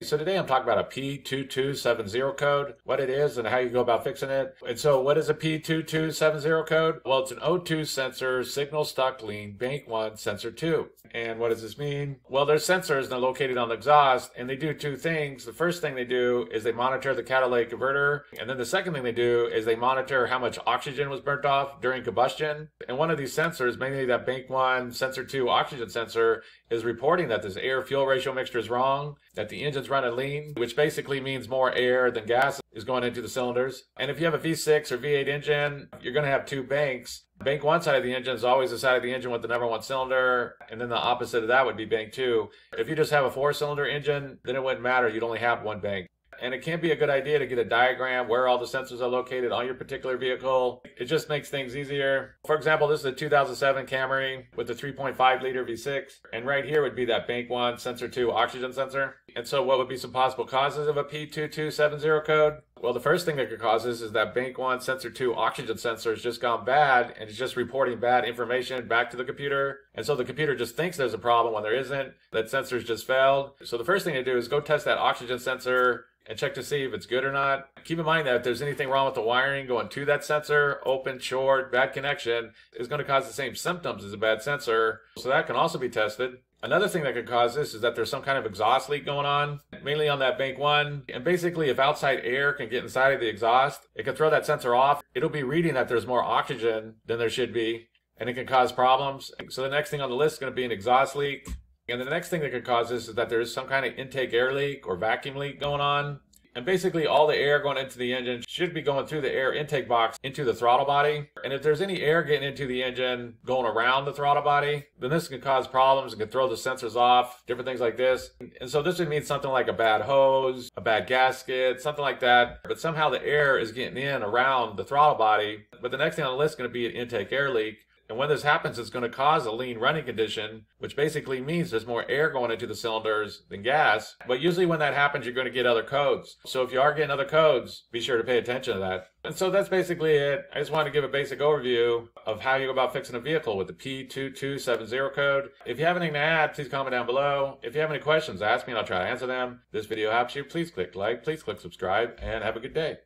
So today I'm talking about a P2270 code, what it is and how you go about fixing it. And so what is a P2270 code? Well, it's an O2 sensor signal stuck lean bank 1 sensor 2. And what does this mean? Well, there's sensors and they're located on the exhaust and they do two things. The first thing they do is they monitor the catalytic converter. And then the second thing they do is they monitor how much oxygen was burnt off during combustion. And one of these sensors, mainly that bank 1 sensor 2 oxygen sensor, is reporting that this air fuel ratio mixture is wrong, that the engine's running lean, which basically means more air than gas is going into the cylinders. And if you have a V6 or V8 engine, you're going to have two banks. Bank one side of the engine is always the side of the engine with the number one cylinder, and then the opposite of that would be bank two. If you just have a four cylinder engine, then it wouldn't matter. You'd only have one bank and it can be a good idea to get a diagram where all the sensors are located on your particular vehicle. It just makes things easier. For example, this is a 2007 Camry with a 3.5 liter V6, and right here would be that bank one sensor 2 oxygen sensor. And so what would be some possible causes of a P2270 code? Well, the first thing that could cause this is that bank one sensor two oxygen sensor has just gone bad and it's just reporting bad information back to the computer. And so the computer just thinks there's a problem when there isn't. That sensor's just failed. So the first thing to do is go test that oxygen sensor and check to see if it's good or not. Keep in mind that if there's anything wrong with the wiring going to that sensor, open, short, bad connection, is going to cause the same symptoms as a bad sensor. So that can also be tested. Another thing that could cause this is that there's some kind of exhaust leak going on, mainly on that bank one. And basically, if outside air can get inside of the exhaust, it can throw that sensor off. It'll be reading that there's more oxygen than there should be, and it can cause problems. So the next thing on the list is going to be an exhaust leak. And the next thing that could cause this is that there's some kind of intake air leak or vacuum leak going on. And basically all the air going into the engine should be going through the air intake box into the throttle body. And if there's any air getting into the engine going around the throttle body, then this can cause problems and can throw the sensors off, different things like this. And so this would mean something like a bad hose, a bad gasket, something like that. But somehow the air is getting in around the throttle body. But the next thing on the list is going to be an intake air leak. And when this happens, it's going to cause a lean running condition, which basically means there's more air going into the cylinders than gas. But usually when that happens, you're going to get other codes. So if you are getting other codes, be sure to pay attention to that. And so that's basically it. I just wanted to give a basic overview of how you go about fixing a vehicle with the P2270 code. If you have anything to add, please comment down below. If you have any questions, ask me and I'll try to answer them. If this video helps you, please click like, please click subscribe, and have a good day.